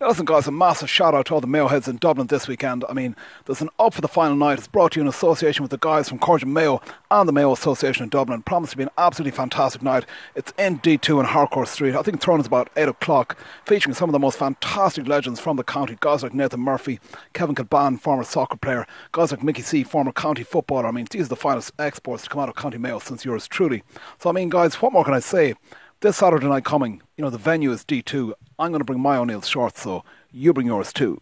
Listen, guys, a massive shout out to all the Mayo heads in Dublin this weekend. I mean, there's an up for the final night. It's brought to you in association with the guys from Corjan Mayo and the Mayo Association in Dublin. Promised to be an absolutely fantastic night. It's in D2 in Harcourt Street. I think throwing is about 8 o'clock, featuring some of the most fantastic legends from the county. Guys like Nathan Murphy, Kevin Kilbane, former soccer player, guys like Mickey C, former county footballer. I mean, these are the finest exports to come out of County Mayo since yours truly. So, I mean, guys, what more can I say? This Saturday night coming, you know, the venue is D2. I'm going to bring my O'Neill's shorts, so you bring yours too.